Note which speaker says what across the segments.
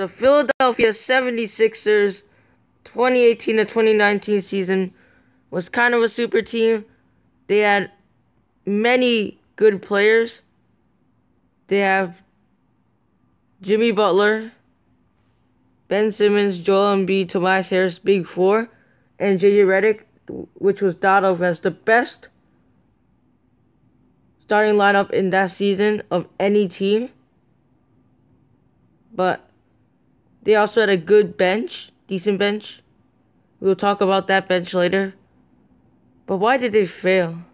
Speaker 1: The Philadelphia 76ers 2018 to 2019 season was kind of a super team. They had many good players. They have Jimmy Butler, Ben Simmons, Joel Embiid, Tobias Harris, Big Four, and JJ Redick, which was thought of as the best starting lineup in that season of any team. But they also had a good bench, decent bench. We'll talk about that bench later. But why did they fail?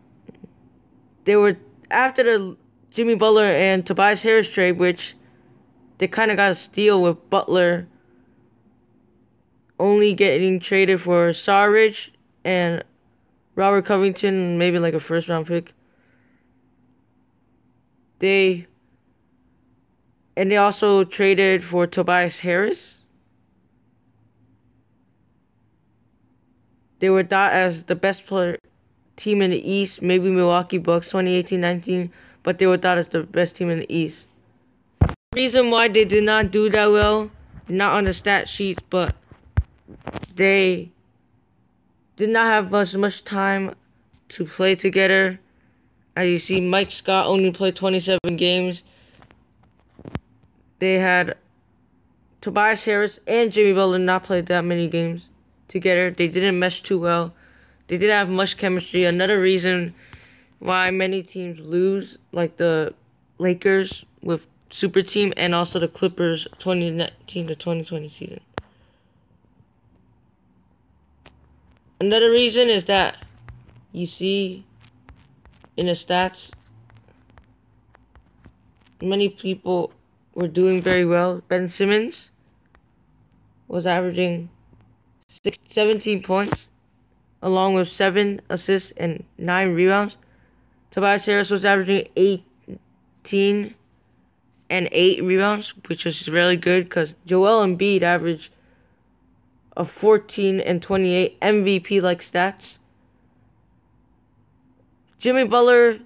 Speaker 1: They were after the Jimmy Butler and Tobias Harris trade, which they kind of got a steal with Butler only getting traded for Saric and Robert Covington, maybe like a first round pick. They and they also traded for Tobias Harris. They were thought as the best player team in the East, maybe Milwaukee Bucks 2018-19, but they were thought as the best team in the East. reason why they did not do that well, not on the stat sheets, but they did not have as much time to play together. As you see, Mike Scott only played 27 games. They had Tobias Harris and Jimmy Butler not played that many games together. They didn't mesh too well. They didn't have much chemistry. Another reason why many teams lose, like the Lakers with Super Team and also the Clippers 2019 to 2020 season. Another reason is that you see in the stats many people were doing very well. Ben Simmons was averaging six, 17 points along with 7 assists and 9 rebounds. Tobias Harris was averaging 18 and 8 rebounds, which was really good because Joel Embiid averaged a 14 and 28 MVP like stats. Jimmy Butler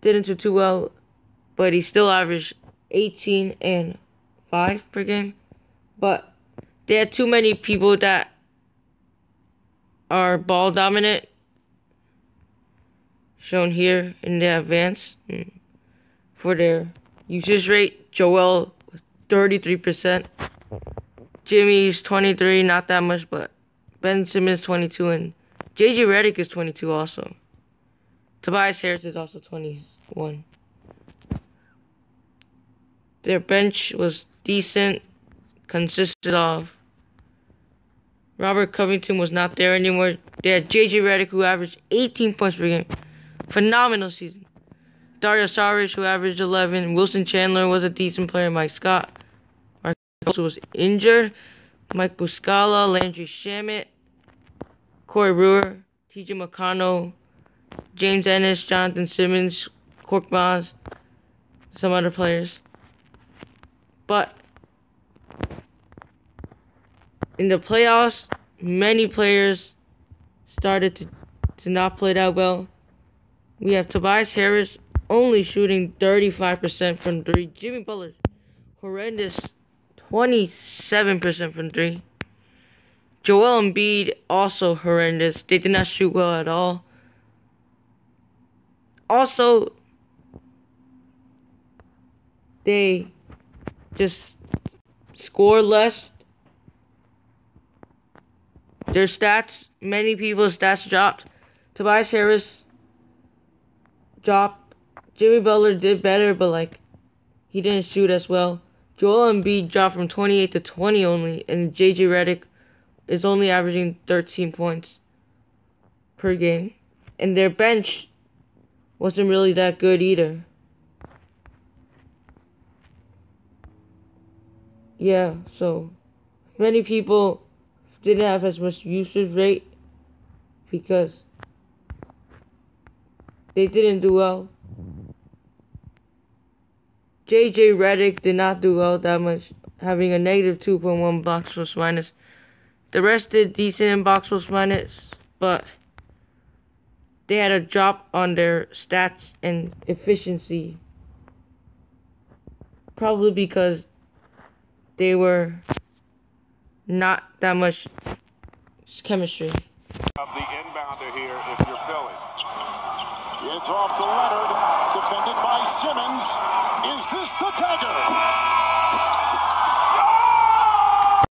Speaker 1: didn't do too well, but he still averaged 18 and 5 per game. But they had too many people that are ball dominant shown here in the advance hmm. for their usage rate. Joel 33%. Jimmy's 23, not that much, but Ben Simmons 22, and JJ Redick is 22 also. Tobias Harris is also 21. Their bench was decent, consisted of Robert Covington was not there anymore. They had JJ Redick who averaged 18 points per game. Phenomenal season. Dario Saric who averaged 11. Wilson Chandler was a decent player. Mike Scott also was injured. Mike Muscala, Landry Shamet, Corey Brewer, TJ McConnell, James Ennis, Jonathan Simmons, Korkmaz, some other players. But in the playoffs, many players started to, to not play that well. We have Tobias Harris only shooting 35% from three. Jimmy Butler, horrendous 27% from three. Joel Embiid also horrendous. They did not shoot well at all. Also, they just score less. Their stats, many people's stats dropped. Tobias Harris dropped. Jimmy Butler did better, but like he didn't shoot as well. Joel Embiid dropped from 28 to 20 only, and JJ Redick is only averaging 13 points per game. And their bench wasn't really that good either. Yeah, so many people didn't have as much usage rate because they didn't do well. JJ Redick did not do well that much, having a negative 2.1 box plus minus. The rest did decent in box plus minus, but they had a drop on their stats and efficiency. Probably because they were not that much chemistry.
Speaker 2: Of the inbounder here, if you're Philly. It's off to Leonard, defended by Simmons. Is this the dagger?